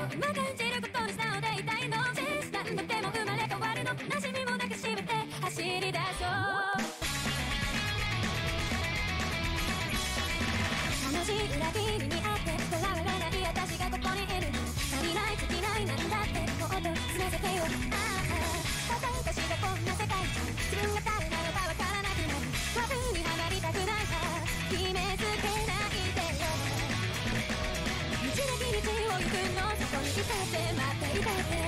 を今感じることに素直でいたいのチンしたんだっても生まれ変わるの。馴染みも抱きしめて走り出そう。同じ裏切りにまたいたぜ